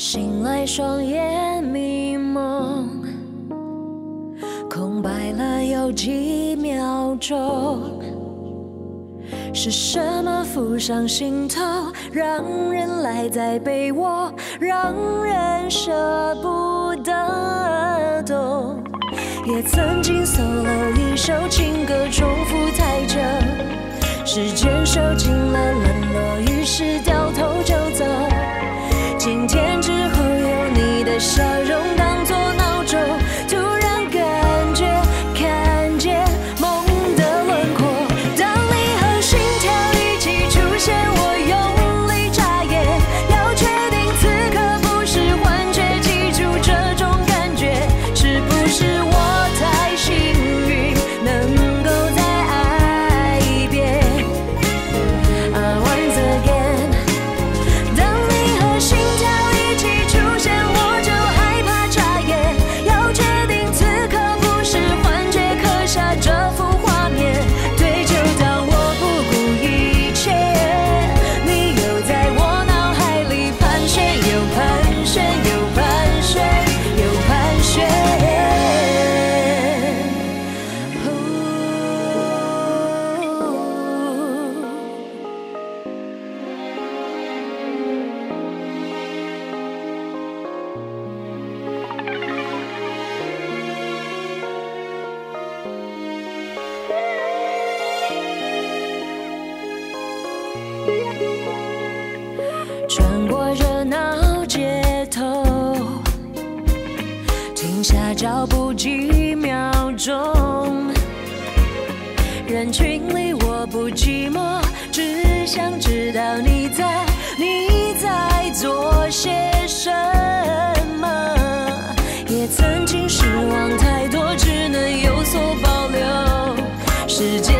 醒来，双眼迷蒙，空白了有几秒钟。是什么浮上心头，让人赖在被窝，让人舍不得懂？也曾经 solo 一首情歌，重复太着，时间收紧了冷落，于是掉头穿过热闹街头停下脚步几秒钟人群里我不寂寞只想知道你在你在做些什么也曾经失望太多只能有所保留。时间